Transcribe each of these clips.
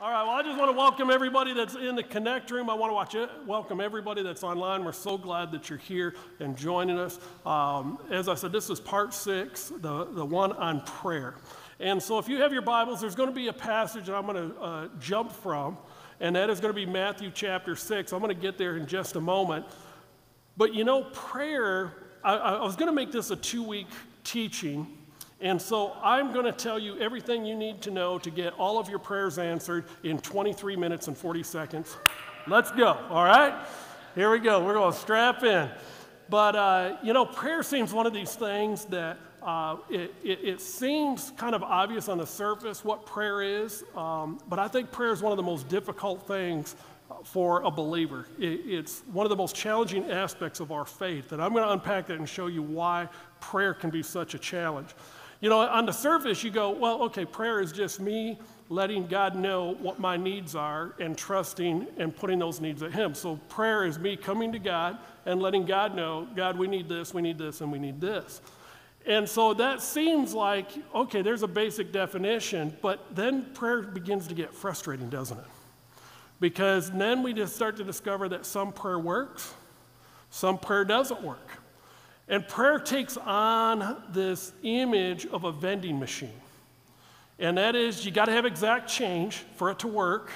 All right, well, I just want to welcome everybody that's in the Connect room. I want to welcome everybody that's online. We're so glad that you're here and joining us. Um, as I said, this is part six, the, the one on prayer. And so if you have your Bibles, there's going to be a passage that I'm going to uh, jump from, and that is going to be Matthew chapter six. I'm going to get there in just a moment. But you know, prayer, I, I was going to make this a two week teaching and so I'm going to tell you everything you need to know to get all of your prayers answered in 23 minutes and 40 seconds. Let's go, all right? Here we go. We're going to strap in. But, uh, you know, prayer seems one of these things that uh, it, it, it, seems kind of obvious on the surface what prayer is, um, but I think prayer is one of the most difficult things for a believer. It, it's one of the most challenging aspects of our faith, and I'm going to unpack that and show you why prayer can be such a challenge. You know, on the surface, you go, well, okay, prayer is just me letting God know what my needs are and trusting and putting those needs at Him. So prayer is me coming to God and letting God know, God, we need this, we need this, and we need this. And so that seems like, okay, there's a basic definition, but then prayer begins to get frustrating, doesn't it? Because then we just start to discover that some prayer works, some prayer doesn't work. And prayer takes on this image of a vending machine. And that is, you got to have exact change for it to work.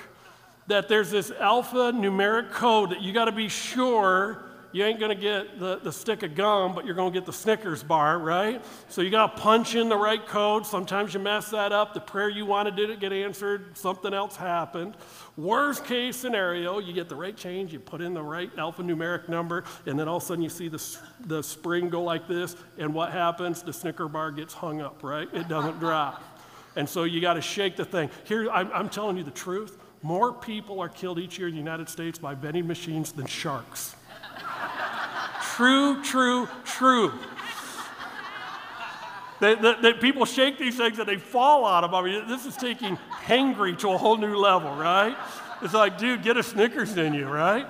That there's this alpha numeric code that you got to be sure you ain't going to get the, the stick of gum, but you're going to get the Snickers bar, right? So you got to punch in the right code. Sometimes you mess that up. The prayer you wanted didn't get answered, something else happened. Worst case scenario, you get the right change, you put in the right alphanumeric number, and then all of a sudden you see the, the spring go like this, and what happens? The Snicker bar gets hung up, right? It doesn't drop. And so you got to shake the thing. Here, I'm, I'm telling you the truth. More people are killed each year in the United States by vending machines than sharks. True, true, true. That, people shake these things and they fall out of them. I mean, this is taking hangry to a whole new level, right? It's like, dude, get a Snickers in you, right?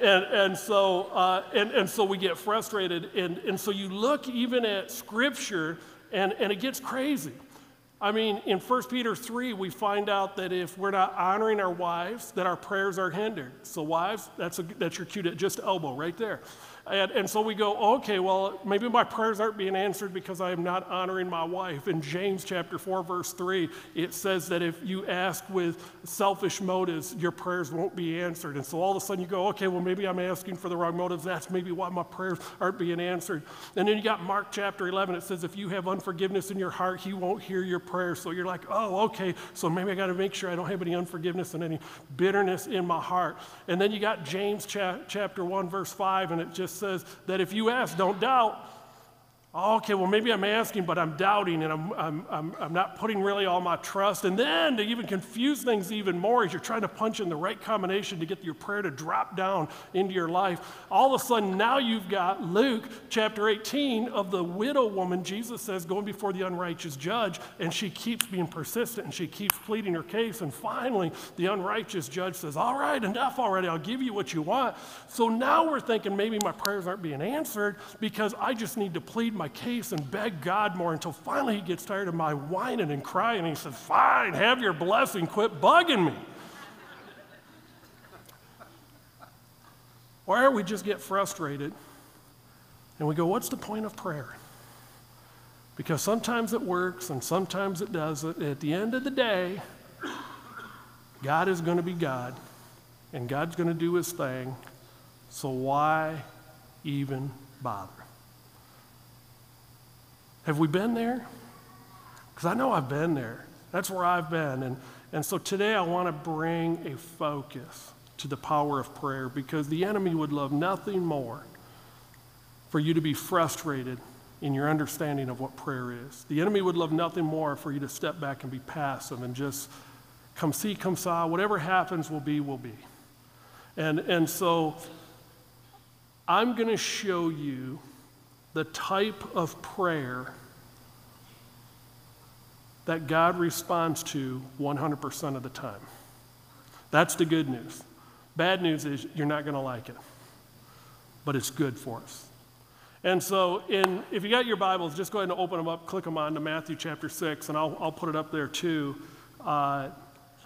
And, and, so, uh, and, and so we get frustrated. And, and so you look even at Scripture and, and it gets crazy. I mean, in 1 Peter 3, we find out that if we're not honoring our wives, that our prayers are hindered. So, wives, that's, a, that's your cue to just elbow right there. And, and so we go, okay, well, maybe my prayers aren't being answered because I am not honoring my wife. In James chapter 4, verse 3, it says that if you ask with selfish motives, your prayers won't be answered. And so all of a sudden you go, okay, well, maybe I'm asking for the wrong motives. That's maybe why my prayers aren't being answered. And then you got Mark chapter 11. It says, if you have unforgiveness in your heart, he won't hear your prayers. So you're like, oh, okay, so maybe I got to make sure I don't have any unforgiveness and any bitterness in my heart. And then you got James cha- chapter 1, verse 5, and it just says that if you ask, don't doubt, Oh, okay, well, maybe I'm asking, but I'm doubting and I'm, I'm, I'm, I'm, not putting really all my trust. And then to even confuse things even more as you're trying to punch in the right combination to get your prayer to drop down into your life, all of a sudden now you've got Luke chapter 18 of the widow woman, Jesus says, going before the unrighteous judge, and she keeps being persistent and she keeps pleading her case. And finally, the unrighteous judge says, All right, enough already, I'll give you what you want. So now we're thinking maybe my prayers aren't being answered because I just need to plead my my case and beg God more until finally he gets tired of my whining and crying. And he says, Fine, have your blessing, quit bugging me. or we just get frustrated and we go, What's the point of prayer? Because sometimes it works and sometimes it doesn't. At the end of the day, God is going to be God and God's going to do his thing. So why even bother? Have we been there? Because I know I've been there. That's where I've been. And, and so today I want to bring a focus to the power of prayer because the enemy would love nothing more for you to be frustrated in your understanding of what prayer is. The enemy would love nothing more for you to step back and be passive and just come see, come saw, whatever happens will be, will be. And, and so I'm going to show you the type of prayer that God responds to 100% of the time. That's the good news. Bad news is you're not going to like it, but it's good for us. And so, in, if you got your Bibles, just go ahead and open them up, click them on to Matthew chapter 6, and I'll, I'll put it up there too. Uh,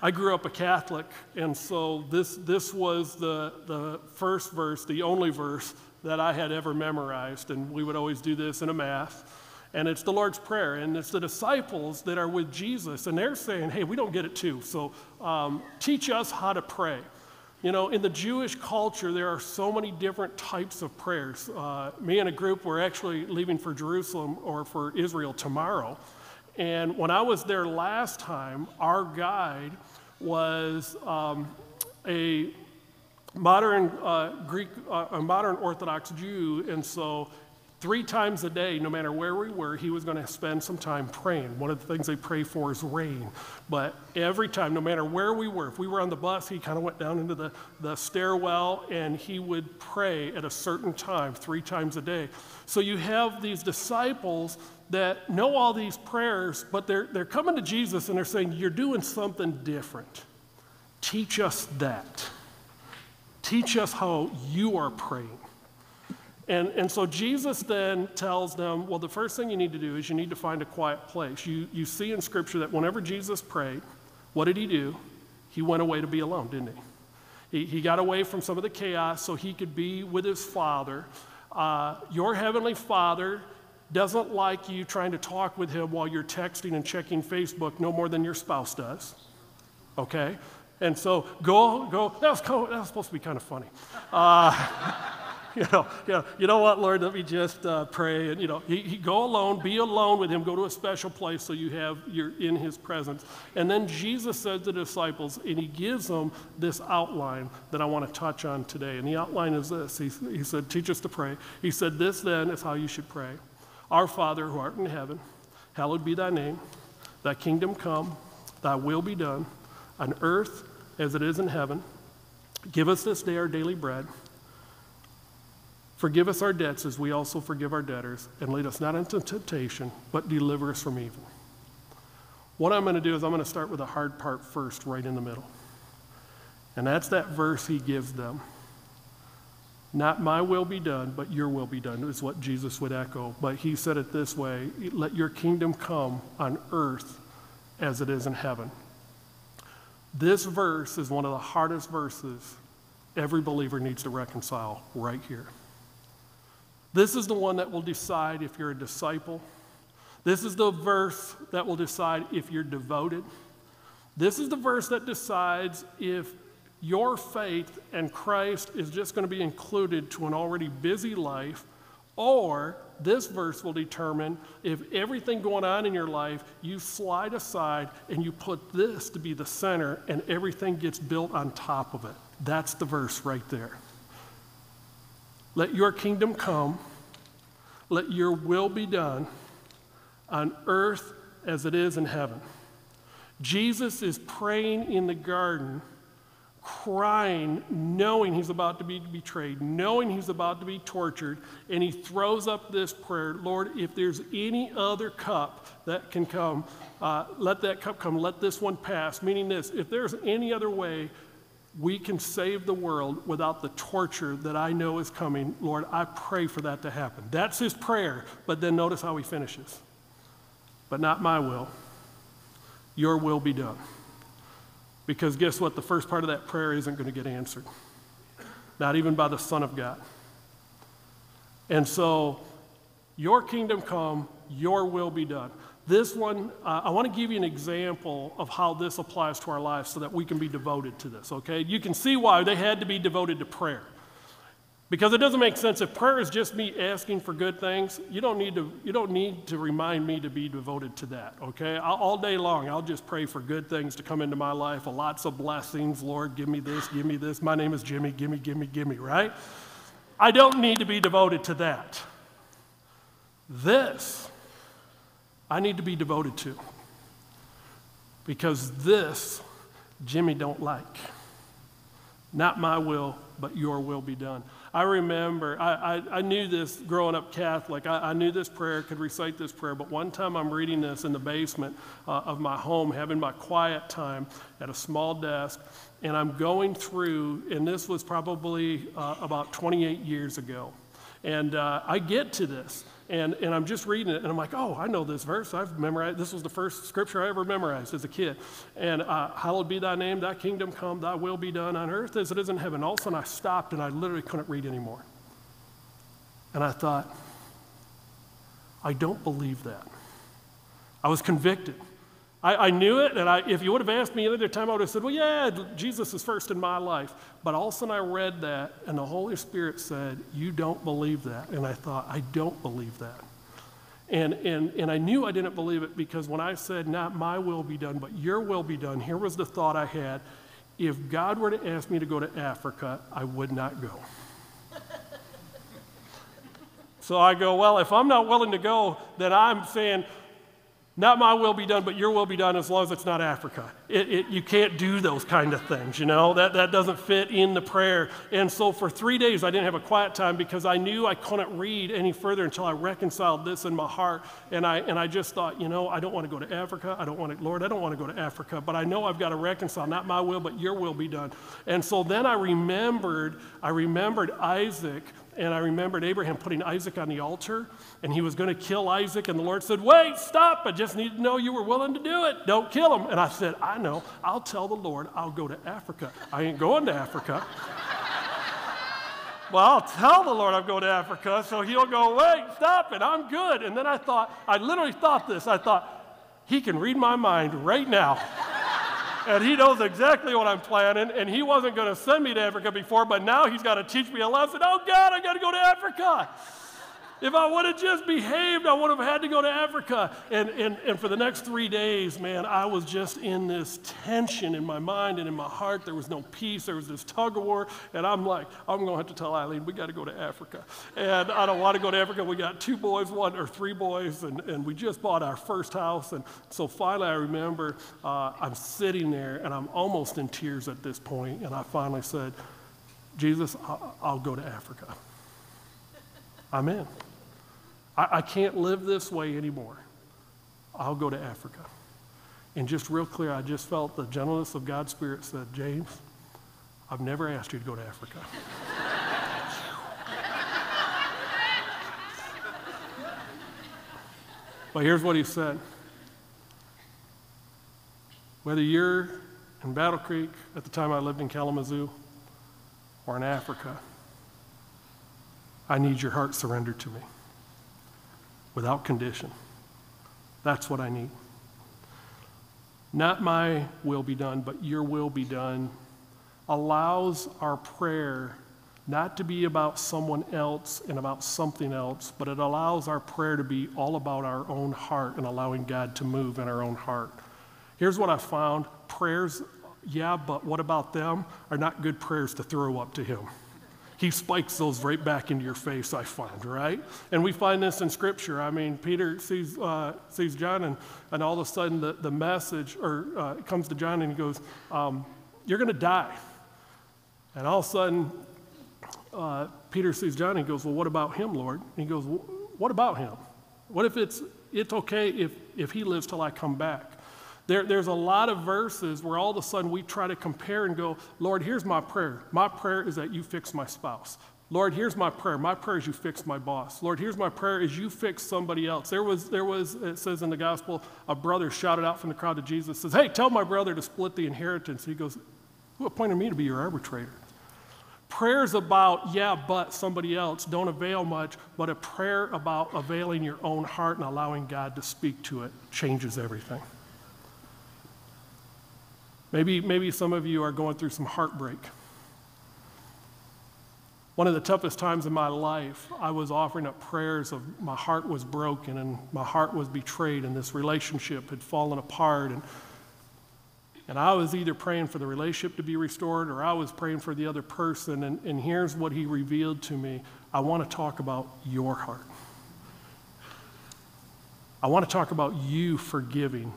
I grew up a Catholic, and so this, this was the, the first verse, the only verse that I had ever memorized, and we would always do this in a Mass. And it's the Lord's Prayer, and it's the disciples that are with Jesus, and they're saying, hey, we don't get it too, so um, teach us how to pray. You know, in the Jewish culture, there are so many different types of prayers. Uh, me and a group were actually leaving for Jerusalem or for Israel tomorrow. And when I was there last time, our guide was um, a modern uh, Greek, uh, a modern Orthodox Jew, and so three times a day, no matter where we were, he was going to spend some time praying. One of the things they pray for is rain. But every time, no matter where we were, if we were on the bus, he kind of went down into the, the stairwell and he would pray at a certain time, three times a day. So you have these disciples that know all these prayers, but they're, they're coming to Jesus and they're saying, You're doing something different. Teach us that. Teach us how you are praying. And, and so Jesus then tells them, well, the first thing you need to do is you need to find a quiet place. You, you see in Scripture that whenever Jesus prayed, what did he do? He went away to be alone, didn't he? He, he got away from some of the chaos so he could be with his Father. Uh, your Heavenly Father doesn't like you trying to talk with him while you're texting and checking Facebook no more than your spouse does. Okay? And so go, go. That was, that was supposed to be kind of funny. Uh, you know, you know, you know what, Lord, let me just uh, pray. And, you know, he, he, go alone, be alone with him, go to a special place so you have, you're in his presence. And then Jesus said to the disciples, and he gives them this outline that I want to touch on today. And the outline is this He, he said, Teach us to pray. He said, This then is how you should pray Our Father who art in heaven, hallowed be thy name, thy kingdom come, thy will be done, on earth as it is in heaven. Give us this day our daily bread Forgive us our debts as we also forgive our debtors, and lead us not into temptation, but deliver us from evil. What I'm going to do is I'm going to start with the hard part first, right in the middle. And that's that verse he gives them. Not my will be done, but your will be done, is what Jesus would echo. But he said it this way let your kingdom come on earth as it is in heaven. This verse is one of the hardest verses every believer needs to reconcile right here. This is the one that will decide if you're a disciple. This is the verse that will decide if you're devoted. This is the verse that decides if your faith and Christ is just going to be included to an already busy life, or this verse will determine if everything going on in your life you slide aside and you put this to be the center and everything gets built on top of it. That's the verse right there. Let your kingdom come. Let your will be done on earth as it is in heaven. Jesus is praying in the garden, crying, knowing he's about to be betrayed, knowing he's about to be tortured, and he throws up this prayer Lord, if there's any other cup that can come, uh, let that cup come, let this one pass. Meaning this, if there's any other way we can save the world without the torture that I know is coming. Lord, I pray for that to happen. That's his prayer, but then notice how he finishes. But not my will, your will be done. Because guess what? The first part of that prayer isn't going to get answered, not even by the Son of God. And so, your kingdom come, your will be done. This one, uh, I want to give you an example of how this applies to our lives so that we can be devoted to this, okay? You can see why they had to be devoted to prayer. Because it doesn't make sense. If prayer is just me asking for good things, you don't need to, you don't need to remind me to be devoted to that, okay? I'll, all day long, I'll just pray for good things to come into my life, lots of blessings. Lord, give me this, give me this. My name is Jimmy, give me, give me, give me, right? I don't need to be devoted to that. This I need to be devoted to. Because this, Jimmy don't like. Not my will, but your will be done. I remember, I, I, I knew this growing up Catholic. I, I, knew this prayer, could recite this prayer, but one time I'm reading this in the basement uh, of my home, having my quiet time at a small desk, and I'm going through, and this was probably uh, about 28 years ago. And uh, I get to this, And, and I'm just reading it, and I'm like, oh, I know this verse. I've memorized. This was the first scripture I ever memorized as a kid. And uh, hallowed be thy name, thy kingdom come, thy will be done on earth as it is in heaven. All of a sudden, I stopped, and I literally couldn't read anymore. And I thought, I don't believe that. I was convicted. I, I, knew it, and I, if you would have asked me any other time, I would have said, Well, yeah, Jesus is first in my life. But all of a sudden, I read that, and the Holy Spirit said, You don't believe that. And I thought, I don't believe that. And, and, and I knew I didn't believe it because when I said, Not my will be done, but your will be done, here was the thought I had. If God were to ask me to go to Africa, I would not go. so I go, Well, if I'm not willing to go, then I'm saying, not my will be done, but your will be done as long as it's not Africa. It, it, you can't do those kind of things, you know? That, that doesn't fit in the prayer. And so for three days, I didn't have a quiet time because I knew I couldn't read any further until I reconciled this in my heart. And I, and I just thought, you know, I don't want to go to Africa. I don't want to, Lord, I don't want to go to Africa, but I know I've got to reconcile. Not my will, but your will be done. And so then I remembered, I remembered Isaac and I remembered Abraham putting Isaac on the altar, and he was going to kill Isaac, and the Lord said, Wait, stop. I just need to know you were willing to do it. Don't kill him. And I said, I know. I'll tell the Lord I'll go to Africa. I ain't going to Africa. well, I'll tell the Lord I'm going to Africa, so he'll go, Wait, stop it. I'm good. And then I thought, I literally thought this. I thought, He can read my mind right now and he knows exactly what I'm planning. And he wasn't going to send me to Africa before, but now he's got to teach me a lesson. Oh, God, I got to go to Africa. If I would have just behaved, I would have had to go to Africa. And, and, and for the next three days, man, I was just in this tension in my mind and in my heart. There was no peace. There was this tug of war. And I'm like, I'm going to have to tell Eileen, we got to go to Africa. And I don't want to go to Africa. We got two boys, one or three boys, and, and we just bought our first house. And so finally, I remember uh, I'm sitting there and I'm almost in tears at this point. And I finally said, Jesus, I'll, I'll go to Africa. I'm in. I, I can't live this way anymore. I'll go to Africa. And just real clear, I just felt the gentleness of God's Spirit said, James, I've never asked you to go to Africa. but here's what he said whether you're in Battle Creek at the time I lived in Kalamazoo or in Africa, I need your heart surrendered to me without condition. That's what I need. Not my will be done, but your will be done allows our prayer not to be about someone else and about something else, but it allows our prayer to be all about our own heart and allowing God to move in our own heart. Here's what I found prayers, yeah, but what about them, are not good prayers to throw up to Him he spikes those right back into your face, I find, right? And we find this in Scripture. I mean, Peter sees, uh, sees John, and, and all of a sudden the, the message or uh, comes to John, and he goes, um, You're going to die. And all of a sudden, uh, Peter sees John, and he goes, Well, what about him, Lord? And he goes, What about him? What if it's, it's okay if, if he lives till I come back? There, there's a lot of verses where all of a sudden we try to compare and go, Lord, here's my prayer. My prayer is that you fix my spouse. Lord, here's my prayer. My prayer is you fix my boss. Lord, here's my prayer is you fix somebody else. There was, there was, it says in the gospel, a brother shouted out from the crowd to Jesus, says, Hey, tell my brother to split the inheritance. He goes, Who appointed me to be your arbitrator? Prayers about, yeah, but somebody else don't avail much, but a prayer about availing your own heart and allowing God to speak to it changes everything. Maybe, maybe some of you are going through some heartbreak. One of the toughest times in my life, I was offering up prayers of my heart was broken and my heart was betrayed and this relationship had fallen apart. And, and I was either praying for the relationship to be restored or I was praying for the other person. And, and here's what he revealed to me I want to talk about your heart. I want to talk about you forgiving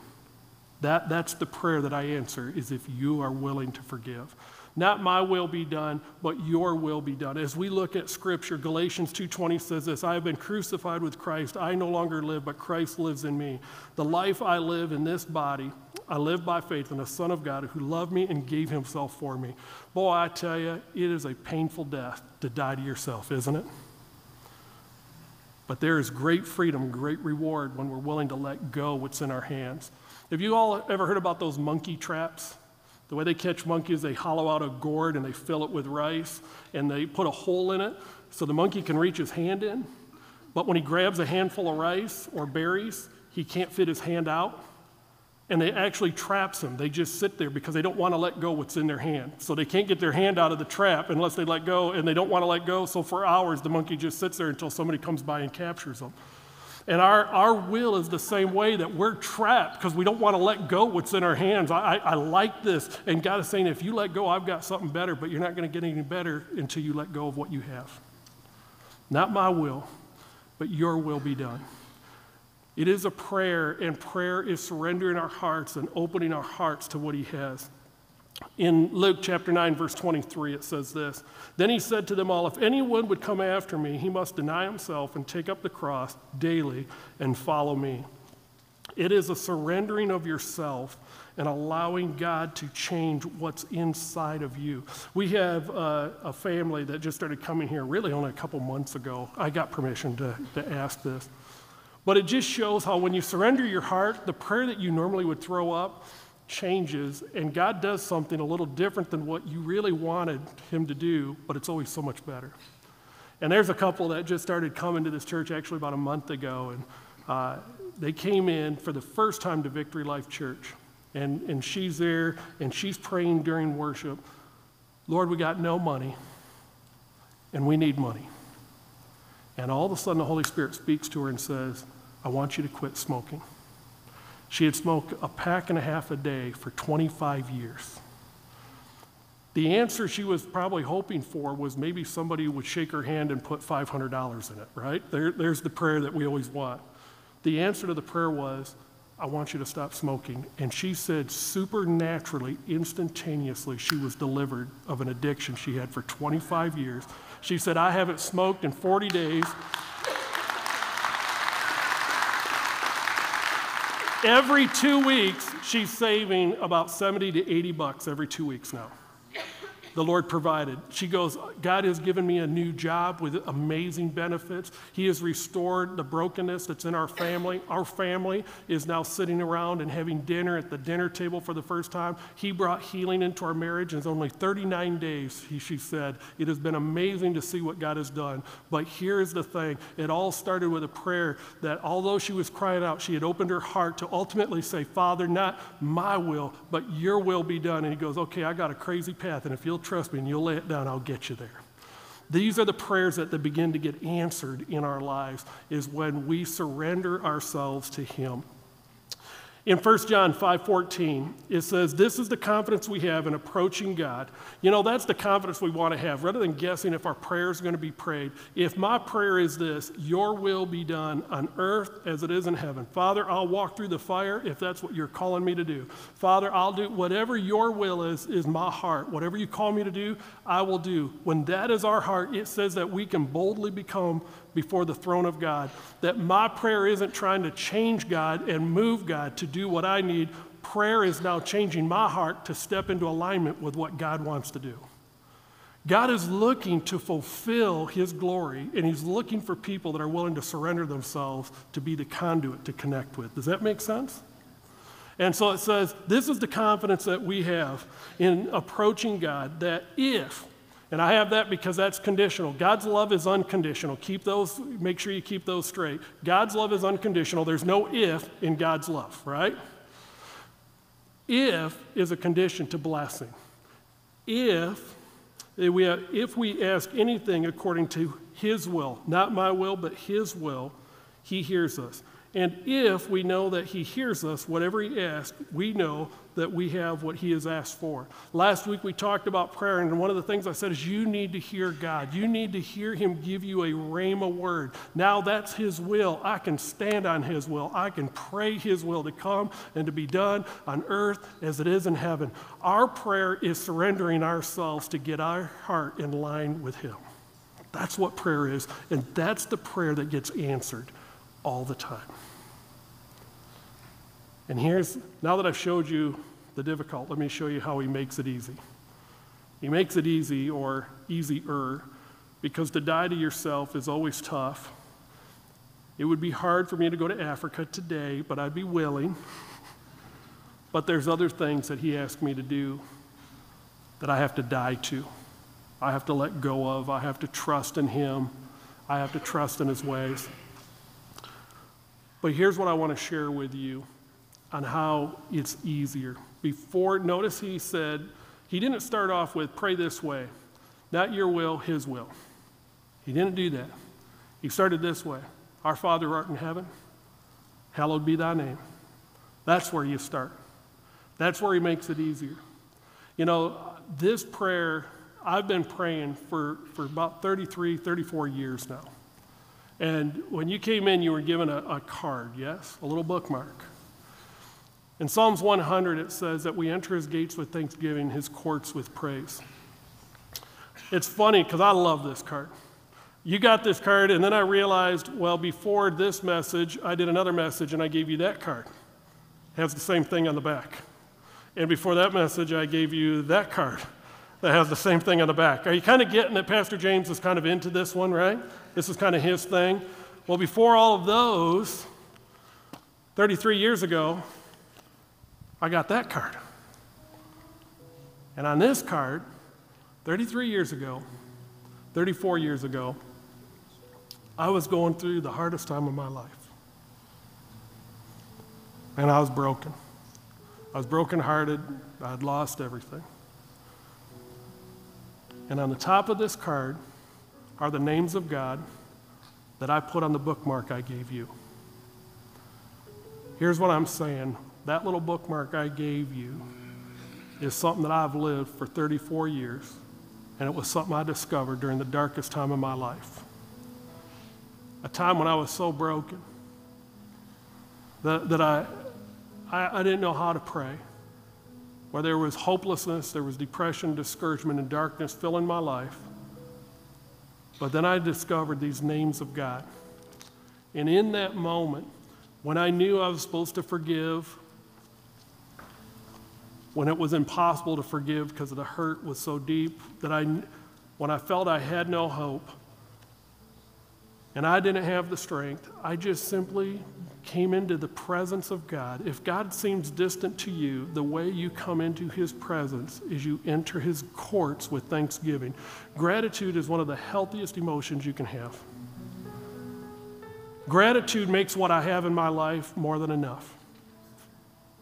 that, that's the prayer that I answer is if you are willing to forgive. Not my will be done, but your will be done. As we look at scripture, Galatians 2:20 says this, I have been crucified with Christ. I no longer live, but Christ lives in me. The life I live in this body, I live by faith in the Son of God who loved me and gave himself for me. Boy, I tell you, it is a painful death to die to yourself, isn't it? But there is great freedom, great reward when we're willing to let go what's in our hands. Have you all ever heard about those monkey traps? The way they catch monkeys, they hollow out a gourd and they fill it with rice and they put a hole in it so the monkey can reach his hand in. But when he grabs a handful of rice or berries, he can't fit his hand out. And they actually traps them. They just sit there because they don't want to let go what's in their hand. So they can't get their hand out of the trap unless they let go, and they don't want to let go. So for hours, the monkey just sits there until somebody comes by and captures them. And our, our will is the same way that we're trapped because we don't want to let go what's in our hands. I, I, I, like this. And God is saying, if you let go, I've got something better, but you're not going to get any better until you let go of what you have. Not my will, but your will be done. It is a prayer, and prayer is surrendering our hearts and opening our hearts to what He has. In Luke chapter 9, verse 23, it says this Then he said to them all, If anyone would come after me, he must deny himself and take up the cross daily and follow me. It is a surrendering of yourself and allowing God to change what's inside of you. We have uh, a family that just started coming here really only a couple months ago. I got permission to, to ask this. But it just shows how when you surrender your heart, the prayer that you normally would throw up, changes and God does something a little different than what you really wanted Him to do, but it's always so much better. And there's a couple that just started coming to this church actually about a month ago, and uh, they came in for the first time to Victory Life Church. And, and she's there and she's praying during worship Lord, we got no money and we need money. And all of a sudden, the Holy Spirit speaks to her and says, I want you to quit smoking. She had smoked a pack and a half a day for 25 years. The answer she was probably hoping for was maybe somebody would shake her hand and put $500 in it, right? There, there's the prayer that we always want. The answer to the prayer was, I want you to stop smoking. And she said, supernaturally, instantaneously, she was delivered of an addiction she had for 25 years. She said, I haven't smoked in 40 days. Every two weeks, she's saving about 70 to 80 bucks every two weeks now the Lord provided. She goes, God has given me a new job with amazing benefits. He has restored the brokenness that's in our family. Our family is now sitting around and having dinner at the dinner table for the first time. He brought healing into our marriage. In only 39 days, he, she said. It has been amazing to see what God has done. But here's the thing it all started with a prayer that although she was crying out, she had opened her heart to ultimately say, Father, not my will, but your will be done. And he goes, Okay, I got a crazy path, and if you'll trust me and you'll lay it down, I'll get you there. These are the prayers that begin to get answered in our lives, is when we surrender ourselves to Him. In 1 John 5:14, it says, "This is the confidence we have in approaching God." You know, that's the confidence we want to have rather than guessing if our prayer is going to be prayed. If my prayer is this, "Your will be done on earth as it is in heaven." Father, I'll walk through the fire if that's what you're calling me to do. Father, I'll do whatever your will is is my heart. Whatever you call me to do, I will do. When that is our heart, it says that we can boldly become before the throne of God. That my prayer isn't trying to change God and move God to do what I need. Prayer is now changing my heart to step into alignment with what God wants to do. God is looking to fulfill His glory, and He's looking for people that are willing to surrender themselves to be the conduit to connect with. Does that make sense? And so it says, This is the confidence that we have in approaching God that if and I have that because that's conditional. God's love is unconditional. Keep those, make sure you keep those straight. God's love is unconditional. There's no if in God's love, right? If is a condition to blessing. If eh, we, have, if we ask anything according to His will, not my will, but His will, He hears us. And if we know that He hears us, whatever He asks, we know that we have what He has asked for. Last week we talked about prayer, and one of the things I said is you need to hear God. You need to hear Him give you a rhema word. Now that's His will. I can stand on His will. I can pray His will to come and to be done on earth as it is in heaven. Our prayer is surrendering ourselves to get our heart in line with Him. That's what prayer is, and that's the prayer that gets answered all the time. And here's, now that I've showed you the difficult, let me show you how he makes it easy. He makes it easy or easier because to die to yourself is always tough. It would be hard for me to go to Africa today, but I'd be willing. But there's other things that He asked me to do that I have to die to. I have to let go of. I have to trust in Him. I have to trust in His ways. But here's what I want to share with you on how it's easier. Before, notice He said, He didn't start off with, pray this way, not your will, His will. He didn't do that. He started this way Our Father art in heaven, hallowed be thy name. That's where you start. That's where he makes it easier. You know, this prayer, I've been praying for, for about 33, 34 years now. And when you came in, you were given a, a card, yes? A little bookmark. In Psalms 100, it says that we enter his gates with thanksgiving, his courts with praise. It's funny because I love this card. You got this card, and then I realized, well, before this message, I did another message and I gave you that card. It has the same thing on the back. And before that message, I gave you that card that has the same thing on the back. Are you kind of getting that Pastor James is kind of into this one, right? This is kind of his thing. Well, before all of those, 33 years ago, I got that card. And on this card, 33 years ago, 34 years ago, I was going through the hardest time of my life. And I was broken. I was brokenhearted. I had lost everything. And on the top of this card are the names of God that I put on the bookmark I gave you. Here's what I'm saying that little bookmark I gave you is something that I've lived for 34 years, and it was something I discovered during the darkest time of my life. A time when I was so broken that, that I, I, I didn't know how to pray. Where there was hopelessness, there was depression, discouragement, and darkness filling my life. But then I discovered these names of God. And in that moment, when I knew I was supposed to forgive, when it was impossible to forgive because the hurt was so deep that I, when I felt I had no hope and I didn't have the strength, I just simply came into the presence of God, if God seems distant to you, the way you come into his presence is you enter his courts with thanksgiving. Gratitude is one of the healthiest emotions you can have. Gratitude makes what I have in my life more than enough.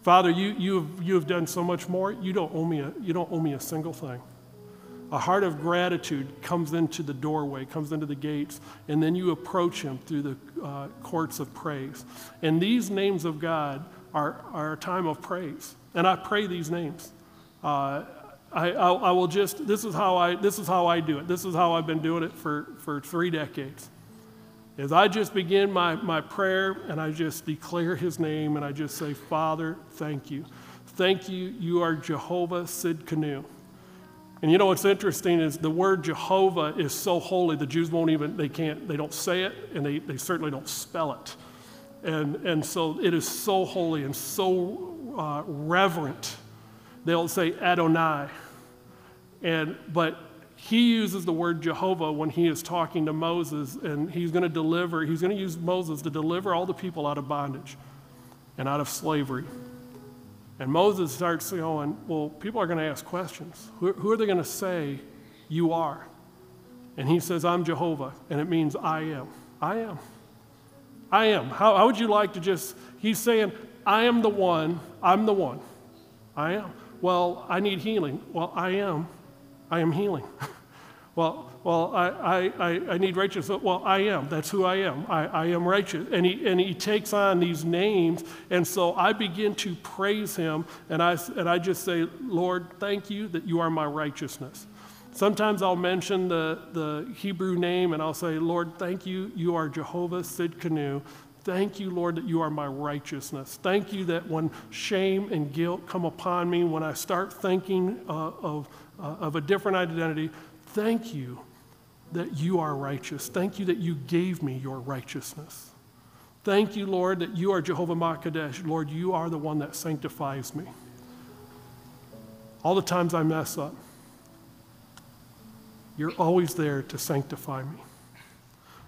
Father, you, you, have, you have done so much more. You don't, owe me a, you don't owe me a single thing. A heart of gratitude comes into the doorway, comes into the gates, and then you approach him through the uh, courts of praise. And these names of God are, are a time of praise. And I pray these names. Uh, I, I, will just, this is, how I, this is how I do it. This is how I've been doing it for, for three decades. As I just begin my, my prayer and I just declare his name and I just say, Father, thank you. Thank you. You are Jehovah Tsidkenu. And you know what's interesting is the word Jehovah is so holy, the Jews won't even, they can't, they don't say it, and they, they certainly don't spell it. And, and so it is so holy and so uh, reverent. They'll say Adonai. And, but he uses the word Jehovah when he is talking to Moses, and he's going to deliver, he's going to use Moses to deliver all the people out of bondage and out of slavery. And Moses starts going, Well, people are going to ask questions. Who, who are they going to say you are? And he says, I'm Jehovah. And it means I am. I am. I am. How, how would you like to just, he's saying, I am the one. I'm the one. I am. Well, I need healing. Well, I am. I am healing. well, well, I, I, I need righteousness. Well, I am. That's who I am. I, I am righteous. And he, and he takes on these names. And so I begin to praise him. And I, and I just say, Lord, thank you that you are my righteousness. Sometimes I'll mention the, the Hebrew name and I'll say, Lord, thank you. You are Jehovah Tsidkenu. Thank you, Lord, that you are my righteousness. Thank you that when shame and guilt come upon me, when I start thinking uh, of, uh, of a different identity, thank you that you are righteous. Thank you that you gave me your righteousness. Thank you, Lord, that you are Jehovah Makadesh. Lord, you are the one that sanctifies me. All the times I mess up, you're always there to sanctify me.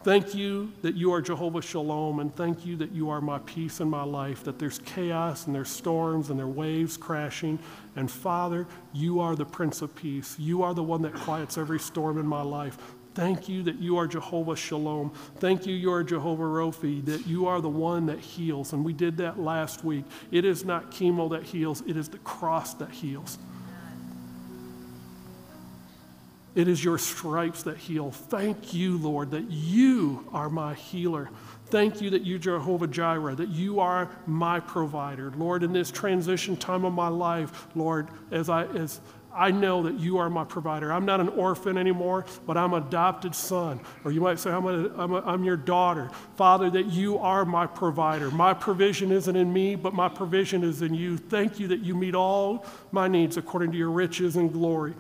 Thank you that you are Jehovah Shalom, and thank you that you are my peace in my life, that there's chaos and there's storms and there are waves crashing. And Father, you are the Prince of Peace. You are the one that quiets every storm in my life. Thank you that you are Jehovah Shalom. Thank you, you are Jehovah Rophi, that you are the one that heals. And we did that last week. It is not chemo that heals, it is the cross that heals. It is your stripes that heal. Thank you, Lord, that you are my healer. Thank you that you, Jehovah Jireh, that you are my provider. Lord, in this transition time of my life, Lord, as I, as I know that you are my provider. I'm not an orphan anymore, but I'm an adopted son. Or you might say, I'm, a, I'm, a, I'm your daughter. Father, that you are my provider. My provision isn't in me, but my provision is in you. Thank you that you meet all my needs according to your riches and glory.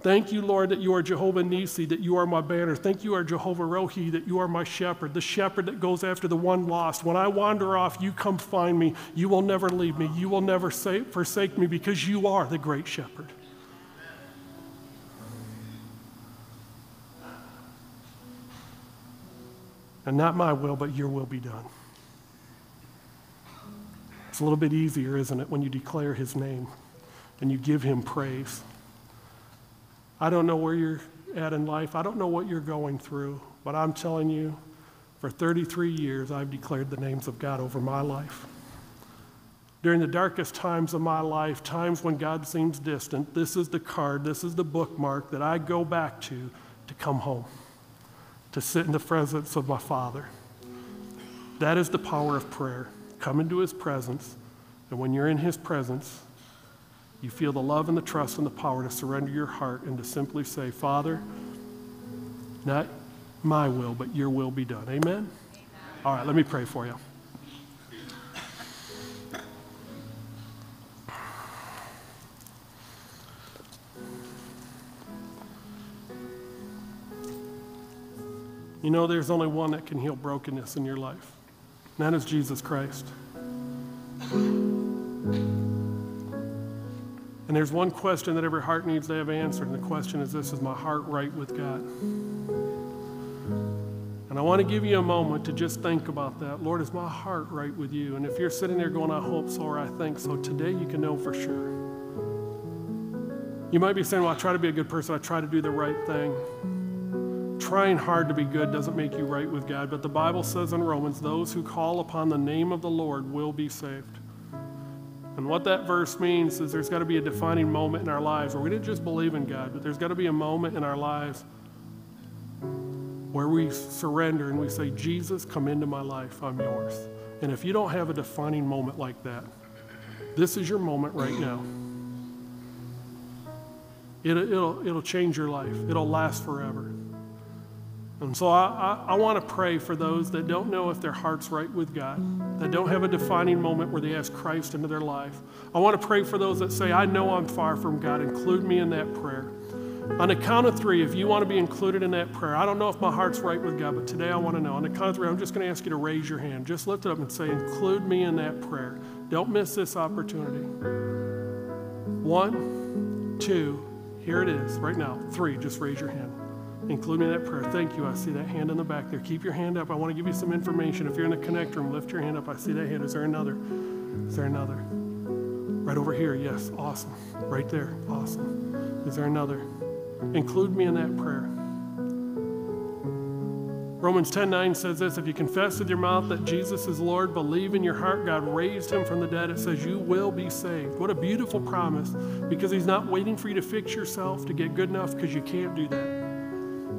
Thank you, Lord, that you are Jehovah Nissi, that you are my banner. Thank you, are Jehovah Rohi, that you are my shepherd, the shepherd that goes after the one lost. When I wander off, you come find me. You will never leave me. You will never say, forsake me because you are the great shepherd. And not my will, but your will be done. It's a little bit easier, isn't it, when you declare his name and you give him praise. I don't know where you're at in life. I don't know what you're going through, but I'm telling you, for 33 years, I've declared the names of God over my life. During the darkest times of my life, times when God seems distant, this is the card, this is the bookmark that I go back to to come home, to sit in the presence of my Father. That is the power of prayer. Come into His presence, and when you're in His presence, you feel the love and the trust and the power to surrender your heart and to simply say, Father, not my will, but your will be done. Amen? Amen. All right, let me pray for you. You know, there's only one that can heal brokenness in your life, and that is Jesus Christ. And there's one question that every heart needs to have answered, and the question is this Is my heart right with God? And I want to give you a moment to just think about that. Lord, is my heart right with you? And if you're sitting there going, I hope so, or I think so, today you can know for sure. You might be saying, Well, I try to be a good person, I try to do the right thing. Trying hard to be good doesn't make you right with God, but the Bible says in Romans, those who call upon the name of the Lord will be saved. And what that verse means is there's got to be a defining moment in our lives where we didn't just believe in God, but there's got to be a moment in our lives where we surrender and we say, Jesus, come into my life, I'm yours. And if you don't have a defining moment like that, this is your moment right now. It, will it'll change your life, it'll last forever. And so I, I, I want to pray for those that don't know if their heart's right with God, that don't have a defining moment where they ask Christ into their life. I want to pray for those that say, I know I'm far from God. Include me in that prayer. On the count of three, if you want to be included in that prayer, I don't know if my heart's right with God, but today I want to know. On the count of three, I'm just going to ask you to raise your hand. Just lift it up and say, Include me in that prayer. Don't miss this opportunity. One, two, here it is, right now. Three, just raise your hand. Include me in that prayer. Thank you. I see that hand in the back there. Keep your hand up. I want to give you some information. If you're in the connect room, lift your hand up. I see that hand. Is there another? Is there another? Right over here. Yes. Awesome. Right there. Awesome. Is there another? Include me in that prayer. Romans 10 9 says this If you confess with your mouth that Jesus is Lord, believe in your heart God raised him from the dead, it says you will be saved. What a beautiful promise because he's not waiting for you to fix yourself to get good enough because you can't do that.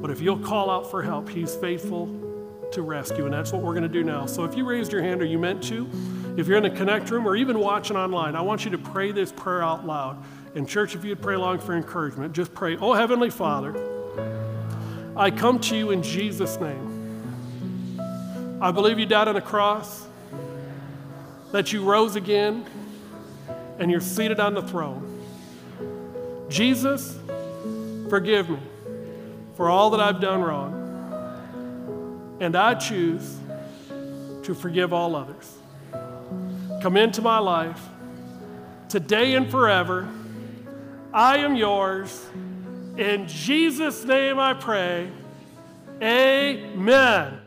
But if you'll call out for help, He's faithful to rescue. And that's what we're going to do now. So if you raised your hand or you meant to, if you're in the connect room or even watching online, I want you to pray this prayer out loud. In church, if you'd pray along for encouragement, just pray, Oh, Heavenly Father, I come to you in Jesus' name. I believe you died on the cross, that you rose again, and you're seated on the throne. Jesus, forgive me for all that I've done wrong. And I choose to forgive all others. Come into my life today and forever. I am yours. In Jesus' name I pray. Amen.